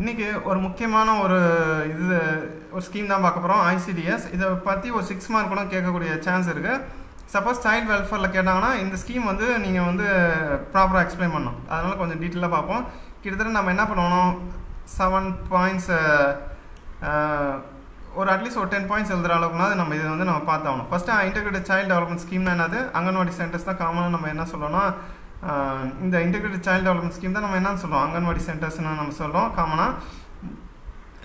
இன்றைக்கி ஒரு முக்கியமான ஒரு இது ஒரு ஸ்கீம் தான் பார்க்க போகிறோம் ஐசிடிஎஸ் இதை பற்றி ஒரு சிக்ஸ் மார்க் கூட கேட்கக்கூடிய சான்ஸ் இருக்குது சப்போஸ் சைல்டு வெல்ஃபேரில் கேட்டாங்கன்னா இந்த ஸ்கீம் வந்து நீங்கள் வந்து ப்ராப்பராக எக்ஸ்பிளைன் பண்ணணும். அதனால் கொஞ்சம் டீட்டெயிலாக பார்ப்போம். கிட்டத்தட்ட நம்ம என்ன பண்ணணும்? செவன் பாயிண்ட்ஸ் ஒரு அட்லீஸ்ட் ஒரு டென் பாயிண்ட்ஸ் எழுதுற அளவுக்குனாது நம்ம இதை வந்து நம்ம பார்த்தாகணும். ஃபஸ்ட்டு இன்டெகிரேட்டட் சைல்டு டெவலப்மெண்ட் ஸ்கீம்னா என்னது? அங்கன்வாடி சென்டர்ஸ் தான் காமனாக நம்ம என்ன சொல்லணும்னா இந்த இன்டெகிரேட்டட் சைல்டு டெவலப்மெண்ட் ஸ்கீம் தான் நம்ம என்னன்னு சொல்லுவோம் அங்கன்வாடி சென்டர்ஸ்னு நம்ம சொல்கிறோம் காமனாக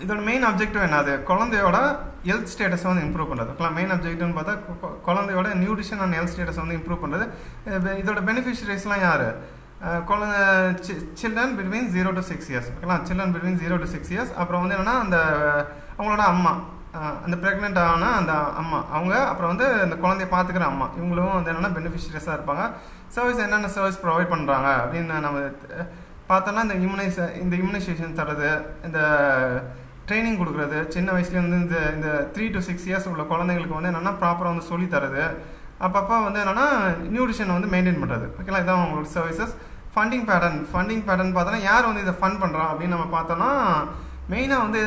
இதோட மெயின் அப்ஜெக்டிவ் என்னது குழந்தையோட ஹெல்த் ஸ்டேட்டஸை வந்து இம்ப்ரூவ் பண்ணுறது மெயின் அப்ஜெக்டிவ்னு பார்த்தா குழந்தையோட நியூட்ரிஷன் அண்ட் ஹெல்த் ஸ்டேட்டஸ் வந்து இம்ப்ரூவ் பண்ணுறது இதோட பெனிஃபிஷரிஸ்லாம் யார்? குழந்தை children between zero to six years ஓகேங்களா? Children between zero to six years அப்புறம் வந்து என்னென்னா அந்த அவங்களோட அம்மா. அந்த ப்ரெக்னென்ட் ஆன அந்த அம்மா. அவங்க அப்புறம் வந்து அந்த குழந்தைய பார்த்துக்கிற அம்மா. இவங்களும் வந்து என்னென்னா பெனிஃபிஷியரிஸாக இருப்பாங்க. சர்வீஸ் என்னென்ன சர்வீஸ் ப்ரொவைட் பண்ணுறாங்க அப்படின்னு நம்ம பார்த்தோன்னா இந்த இம்யூனைஸ் இந்த இம்யூனைசேஷன் தர்றது இந்த ட்ரைனிங் கொடுக்குறது சின்ன வயசுலேருந்து இந்த இந்த த்ரீ டு சிக்ஸ் இயர்ஸ் உள்ள குழந்தைங்களுக்கு வந்து என்னென்னா ப்ராப்பராக வந்து சொல்லி தரது அப்பப்போ வந்து என்னென்னா நியூட்ரிஷனை வந்து மெயின்டைன் பண்ணுறது ஓகேங்களா இதான் அவங்களோட services funding pattern funding pattern பார்த்தோன்னா யார் வந்து இதை ஃபண்ட் பண்ணுறான் அப்படின்னு நம்ம பார்த்தோன்னா மெயினாக வந்து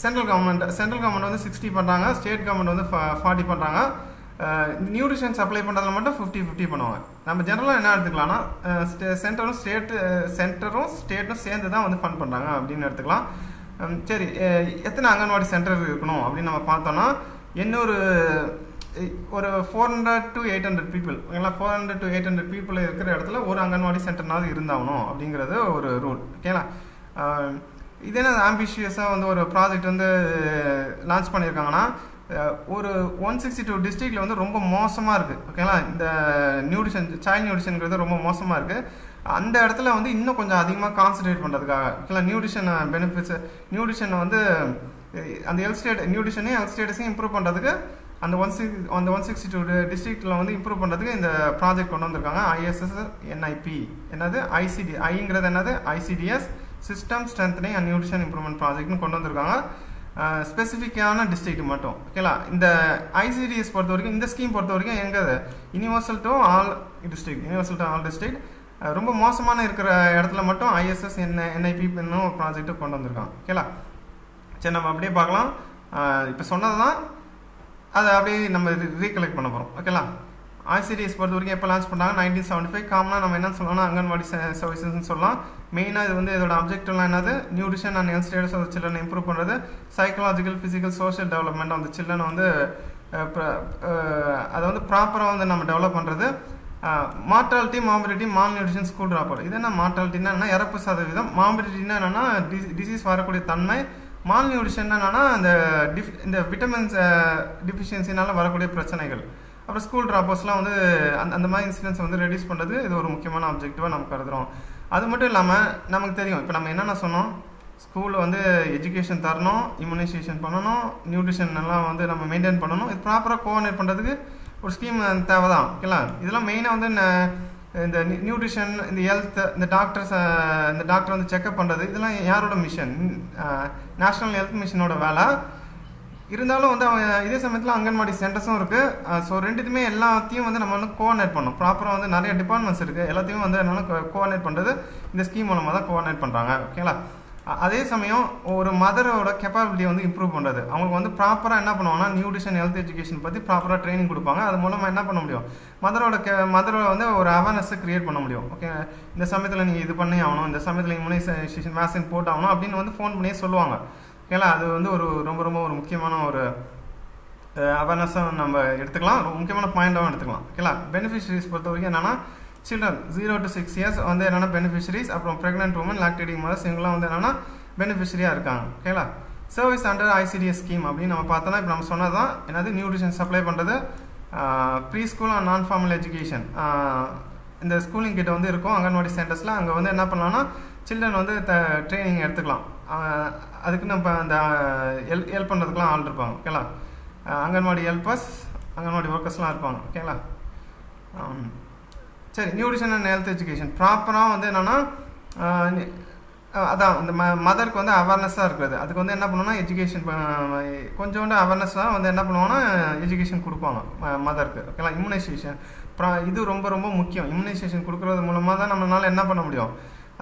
சென்ட்ரல் கவர்மெண்ட் சென்ட்ரல் கவர்மெண்ட் வந்து சிக்ஸ்டி பண்ணுறாங்க ஸ்டேட் கவர்மெண்ட் வந்து ஃபார்ட்டி பண்ணுறாங்க நியூட்ரிஷன் சப்ளை பண்ணுறதுல மட்டும் ஃபிஃப்டி ஃபிஃப்டி பண்ணுவாங்க. நம்ம ஜென்ரலாக என்ன எடுத்துக்கலாம்னா சென்டரும் ஸ்டேட்டு சென்டரும் ஸ்டேட்டும் சேர்ந்து தான் வந்து ஃபண்ட் பண்ணுறாங்க அப்படின்னு எடுத்துக்கலாம். சரி எத்தனை அங்கன்வாடி சென்டர் இருக்கணும் அப்படின்னு நம்ம பார்த்தோன்னா இன்னொரு ஒரு four hundred to eight hundred people ஓகேங்களா four hundred to eight hundred people இருக்கிற இடத்துல ஒரு அங்கன்வாடி சென்டர்னாவது இருந்தாகணும் அப்படிங்கிறது ஒரு ரூல் ஓகேங்களா இது என்ன ஆம்பிஷியஸாக வந்து ஒரு ப்ராஜெக்ட் வந்து லான்ச் பண்ணியிருக்காங்கன்னா ஒரு ஒன் சிக்ஸ்டி டூ டிஸ்ட்ரிக்டில் வந்து ரொம்ப மோசமாக இருக்குது ஓகேங்களா இந்த நியூட்ரிஷன் சைல்டு நியூட்ரிஷனுங்கிறது ரொம்ப மோசமாக இருக்குது அந்த இடத்துல வந்து இன்னும் கொஞ்சம் அதிகமாக கான்சன்ட்ரேட் பண்ணுறதுக்காக ஓகேங்களா நியூட்ரிஷன் பெனிஃபிட்ஸ் நியூட்ரிஷனை வந்து அந்த ஹெல்த் ஸ்டேட் நியூட்ரிஷனையும் ஹெல்த் ஸ்டேட்டஸையும் இம்ப்ரூவ் பண்ணுறதுக்கு அந்த ஒன் சிக்ஸ் அந்த ஒன் சிக்ஸ்டி டூ டிஸ்ட்ரிக்டில் வந்து இம்ப்ரூவ் பண்ணுறதுக்கு இந்த ப்ராஜெக்ட் கொண்டு வந்திருக்காங்க. ஐஎஸ்எஸ் என்ஐபி என்னது? ஐசிடி ஐங்கிறது என்னது? ICDS system strengthening and nutrition improvement ப்ராஜெக்ட்னு கொண்டு வந்திருக்காங்க. ஸ்பெசிஃபிக்கான டிஸ்ட்ரிக்ட் மட்டும். ஓகேங்களா இந்த ஐசிடிஎஸ் பொறுத்த வரைக்கும் இந்த ஸ்கீம் பொறுத்த வரைக்கும் எங்கே universal to all district universal to all district ரொம்ப மோசமான இருக்கிற இடத்துல மட்டும் ஐஎஸ்எஸ் என்ன என்ஐபி ஒரு ப்ராஜெக்ட்டு கொண்டு வந்திருக்காங்க. ஓகேலா சரி நம்ம அப்படியே பார்க்கலாம். இப்போ சொன்னது தான் அதை அப்படியே நம்ம ரீகலெக்ட் பண்ண போகிறோம் ஓகேங்களா ஆசிரியர்ஸ் பொறுத்த வரைக்கும் எப்போ லான்ச் பண்ணாங்க? நைன்டீன் செவன்டி ஃபைவ் காமனாக நம்ம என்ன சொல்லலாம் அங்கன்வாடி சர்வீசஸ்னு சொல்லலாம். மெயினாக இது வந்து இதோட அப்ஜெக்டிவ்லாம் என்னது? Nutrition and health status of children improve பண்ணுறது சைக்கலாஜிக்கல் ஃபிசிக்கல் சோஷியல் டெவலப்மெண்ட் அந்த சில்ட்ரன் வந்து அதை வந்து ப்ராப்பராக வந்து நம்ம டெவலப் பண்ணுறது mortality morbidity malnutrition school drop out இது என்ன மார்டாலிட்டினா என்ன இறப்பு சதவீதம். மாபிலிட்டினா என்னென்னா டிசீஸ் வரக்கூடிய தன்மை. மால் நியூட்ரிஷன் என்னென்னா இந்த டிஃப் இந்த விட்டமின்ஸ் டிஃபிஷியன்சினால வரக்கூடிய பிரச்சனைகள். அப்புறம் ஸ்கூல் ட்ராப்பர்ஸ்லாம் வந்து அந்த அந்த மாதிரி இன்சிடென்ட்ஸ் வந்து ரெடியூஸ் பண்ணுறது இது ஒரு முக்கியமான அப்ஜெக்டிவாக நம்ம கருதுகிறோம் அது மட்டும் இல்லாமல் நமக்கு தெரியும் இப்போ நம்ம என்னென்ன சொன்னோம்? ஸ்கூலில் வந்து எஜுகேஷன் தரணும் இம்யூனைசேஷன் பண்ணணும் நியூட்ரிஷன் எல்லாம் வந்து நம்ம மெயின்டைன் பண்ணணும். இது ப்ராப்பராக கோஆர்டினேட் பண்ணுறதுக்கு ஒரு ஸ்கீம் தேவை தான் ஓகேங்களா? இதெல்லாம் மெயினாக வந்து இந்த நியூட்ரிஷன் இந்த ஹெல்த் இந்த டாக்டர்ஸ் இந்த டாக்டர் வந்து செக்அப் பண்ணுறது இதெல்லாம் யாரோட மிஷன் நேஷ்னல் ஹெல்த் மிஷனோட வேலை. இருந்தாலும் வந்து அவன் இதே சமயத்தில் அங்கன்வாடி சென்டர்ஸும் இருக்குது ஸோ ரெண்டுத்துமே எல்லாத்தையும் வந்து நம்ம வந்து கோஆர்டினேட் பண்ணணும். ப்ராப்பராக வந்து நிறைய டிபார்ட்மெண்ட்ஸ் இருக்குது எல்லாத்தையும் வந்து என்னென்னா கோஆர்டினேட் பண்ணுறது இந்த ஸ்கீம் மூலமாக தான் கோஆர்டினேட் பண்ணுறாங்க ஓகேங்களா அதே சமயம் ஒரு மதரோட கெப்பாபிலிட்டி வந்து இம்ப்ரூவ் பண்ணுறது அவங்களுக்கு வந்து ப்ராப்பராக என்ன பண்ணுவாங்கன்னா நியூட்ரிஷன் ஹெல்த் எஜுகேஷன் பற்றி ப்ராப்பராக ட்ரைனிங் கொடுப்பாங்க. அது மூலமாக என்ன பண்ண முடியும்? மதரோட கே மதரோட வந்து ஒரு அவேர்னஸை க்ரியேட் பண்ண முடியும். ஓகே இந்த சமயத்தில் நீங்கள் இது பண்ணி ஆகணும். இந்த சமயத்தில் இம்யூனைசேஷன் வேக்சின் போட்டாகணும் அப்படின்னு வந்து ஃபோன் பண்ணியே சொல்லுவாங்க. ஓகேங்களா அது வந்து ஒரு ரொம்ப ரொம்ப ஒரு முக்கியமான ஒரு அவேர்னஸாக நம்ம எடுத்துக்கலாம். ரொம்ப முக்கியமான பாயிண்டாகவும் எடுத்துக்கலாம். ஓகேங்களா? பெனிஃபிஷரிஸ் பொறுத்த வரைக்கும் என்னென்னா children zero to six years வந்து என்னென்னா பெனிஃபிஷரிஸ் அப்புறம் ப்ரெக்னென்ட் உமன் லாக்டேடிங் மதர்ஸ் இவங்களாம் வந்து என்னென்னா பெனிஃபிஷரியாக இருக்காங்க. ஓகேங்களா? சர்வீஸ் அண்டர் ஐசிடிஎஸ் ஸ்கீம் அப்படின்னு நம்ம பார்த்தோன்னா இப்போ நம்ம சொன்னது தான் என்னது? நியூட்ரிஷன் சப்ளை பண்ணுறது preschool and non formal education இந்த ஸ்கூலிங் கிட்ட வந்து இருக்கும். அங்கன்வாடி சென்டர்ஸில் அங்கே வந்து என்ன பண்ணலாம்னா சில்ட்ரன் வந்து த ட்ரைனிங் எடுத்துக்கலாம். அதுக்கு நம்ம அந்த ஹெல் ஹெல்ப் பண்ணுறதுக்குலாம் ஆள் இருப்பாங்க ஓகேங்களா அங்கன்வாடி ஹெல்பர்ஸ் அங்கன்வாடி ஒர்க்கர்ஸ்லாம் இருப்பாங்க ஓகேங்களா சரி நியூட்ரிஷன் அண்ட் ஹெல்த் எஜுகேஷன் ப்ராப்பராக வந்து என்னென்னா அதான் இந்த ம மதருக்கு வந்து அவேர்னஸாக இருக்கிறது. அதுக்கு வந்து என்ன பண்ணுவோம்னா எஜுகேஷன் கொஞ்சோண்டு அவேர்னஸாக வந்து என்ன பண்ணுவாங்கன்னா எஜுகேஷன் கொடுப்பாங்க மதருக்கு ஓகேங்களா இம்யூனைசேஷன் ப்ரா இது ரொம்ப ரொம்ப முக்கியம். இம்யூனைசேஷன் கொடுக்குறது மூலமாக தான் நம்மளால என்ன பண்ண முடியும்?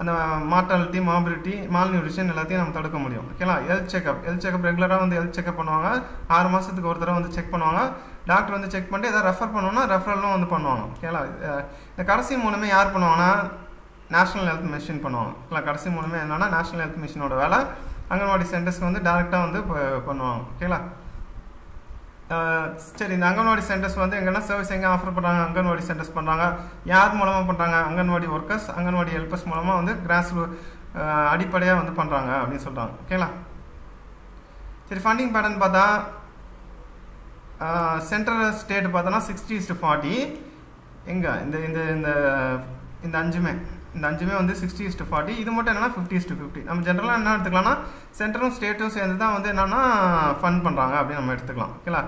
அந்த மார்டாலிட்டி மாபிலிட்டி மால் நியூட்ரிஷன் எல்லாத்தையும் நம்ம தடுக்க முடியும். ஓகேங்களா ஹெல்த் செக்அப் ஹெல்த் செக்அப் ரெகுலராக வந்து ஹெல்த் செக்அப் பண்ணுவாங்க. ஆறு மாதத்துக்கு ஒரு தடவை வந்து செக் பண்ணுவாங்க. டாக்டர் வந்து செக் பண்ணிட்டு எதாவது ரெஃபர் பண்ணுவோன்னா ரெஃபரலும் வந்து பண்ணுவாங்க. ஓகேங்களா இந்த கடைசி மூணுமே யார் பண்ணுவாங்கன்னா நேஷனல் ஹெல்த் மிஷின் பண்ணுவாங்க. ஓகேங்களா கடைசி மூணுமே என்னன்னா நேஷனல் ஹெல்த் மிஷினோட வேலை. அங்கன்வாடி சென்டர்ஸ்க்கு வந்து டேரெக்டாக வந்து பண்ணுவாங்க. ஓகேங்களா சரி இந்த அங்கன்வாடி சென்டர்ஸ் வந்து எங்கன்னா சர்வீஸ் எங்கே ஆஃபர் பண்ணுறாங்க அங்கன்வாடி சென்டர்ஸ் பண்ணுறாங்க யார் மூலமாக பண்ணுறாங்க அங்கன்வாடி ஒர்க்கர்ஸ் அங்கன்வாடி ஹெல்பர்ஸ் மூலமாக வந்து கிராஸ் அடிப்படையாக வந்து பண்ணுறாங்க அப்படின்னு சொல்கிறாங்க ஓகேங்களா சரி ஃபண்டிங் பேட்டர்ன் பார்த்தா சென்ட்ரல் ஸ்டேட் பார்த்தோன்னா சிக்ஸ்டி இஸ்டு ஃபார்ட்டி எங்கே? இந்த இந்த இந்த இந்த அஞ்சுமே. இந்த அஞ்சுமே வந்து சிக்ஸ்டி இஸ்டு ஃபார்ட்டி இது மட்டும் என்னன்னா ஃபிஃப்டி இஸ்டு ஃபிஃப்டி நம்ம ஜென்ரலாக என்ன எடுத்துக்கலாம்னா சென்ட்ரலும் ஸ்டேட்டும் சேர்ந்து தான் வந்து என்னென்னா ஃபண்ட் பண்ணுறாங்க அப்படின்னு நம்ம எடுத்துக்கலாம். ஓகேங்களா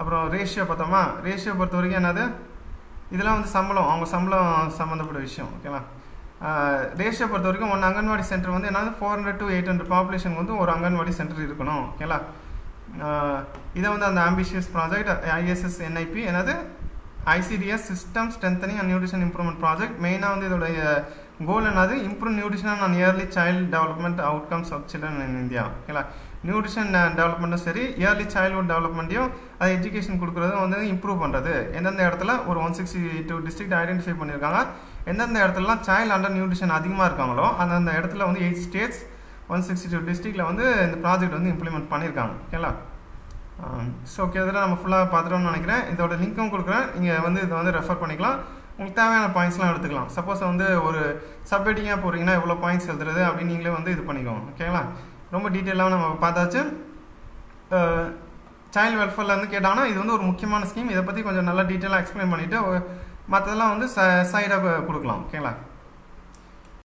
அப்புறம் ரேஷியோ பார்த்தோமா? ரேஷியோ பொறுத்த வரைக்கும் என்னது? இதெல்லாம் வந்து சம்பளம். அவங்க சம்பளம் சம்மந்தப்பட்ட விஷயம். ஓகேங்களா ரேஷியோ பொறுத்த வரைக்கும் ஒன்று அங்கன்வாடி சென்டர் வந்து என்னது? Four hundred to eight hundred population வந்து ஒரு அங்கன்வாடி சென்டர் இருக்கணும். ஓகேங்களா இதை வந்து அந்த ஆம்பிஷியஸ் ப்ராஜெக்ட் ஐஎஸ்எஸ் என்ஐபி என்னது? ICDS system strengthening and nutrition improvement project மெயினாக வந்து இதோடைய கோல் என்னது? Improve nutrition and early child development outcomes of children in India ஓகேங்களா நியூட்ரிஷன் டெவலப்மெண்ட்டும் சரி இயர்லி சைல்ட்ஹுட் டெவலப்மெண்ட்டையும் அது எஜுகேஷன் கொடுக்குறதும் வந்து இம்ப்ரூவ் பண்ணுறது எந்தெந்த இடத்துல? ஒரு one sixty two district identify பண்ணியிருக்காங்க. எந்தெந்த இடத்துலலாம் சைல்டு அண்டர் நியூட்ரிஷன் அதிகமாக இருக்காங்களோ அந்தந்த இடத்துல வந்து eight states one sixty two டிஸ்ட்ரிக்டில் வந்து இந்த ப்ராஜெக்ட் வந்து இம்ப்ளிமெண்ட் பண்ணியிருக்காங்க. ஓகேங்களா ஸோ ஓகே இதில் நம்ம ஃபுல்லாக பார்த்துட்டோம்னு நினைக்கிறேன். இதோட லிங்க்கும் கொடுக்குறேன். நீங்கள் வந்து இதை வந்து ரெஃபர் பண்ணிக்கலாம். உங்களுக்கு தேவையான பாயிண்ட்ஸ்லாம் எடுத்துக்கலாம். சப்போஸ் வந்து ஒரு சப்ஹெட்டிங்காக போகிறீங்கன்னா எவ்வளோ பாயிண்ட்ஸ் எழுதுறது அப்படின்னு நீங்களே வந்து இது பண்ணிக்கோங்க. ஓகேங்களா ரொம்ப டீட்டெயிலாக நம்ம பார்த்தாச்சு. சைல்டு வெல்ஃபேர்லேருந்து கேட்டாங்கன்னா இது வந்து ஒரு முக்கியமான ஸ்கீம் இதை பற்றி கொஞ்சம் நல்லா டீட்டெயிலாக எக்ஸ்பிளைன் பண்ணிவிட்டு மற்றதெல்லாம் வந்து ச சைடாக கொடுக்கலாம். ஓகேங்களா